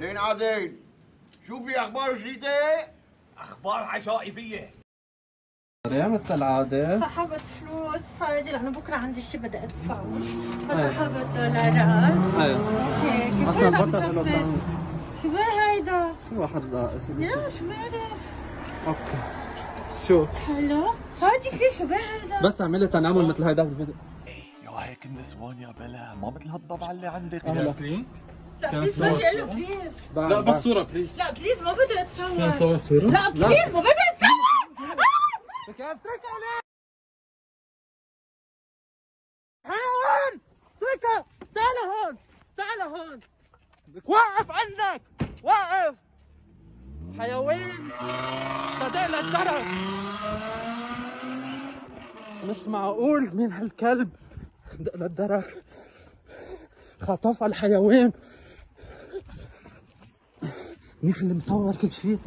اهلين عادل. شو في أخبار جديده؟ أخبار عجائبيه مثل العادة سحبت فلوس فادي لأنه بكرة عندي شيء بدي ادفعه أيوة. فسحبت دولارات أيوه هيك. أصلا هيدا بطل له شو بها هيدا؟ شو واحد يا شو بعرف أوكي. شو؟ حلو فادي كثير شو بها هيدا؟ بس اعملي تنامل مثل هيدا بالفيديو يا هيك النسوان يا بلا. ما مثل هالضبعه اللي عندك. أهلا. لا please له please لا بس صورة please لا please ما بدي اتصور نصور صورة؟ لا please ما بدي اتصور حيوان تركها تعال هون تعال هون. وقف عندك وقف حيوان. صدق للدرج مش معقول مين هالكلب. دق للدرج خطف الحيوان. منيح اللي مصور كل شيء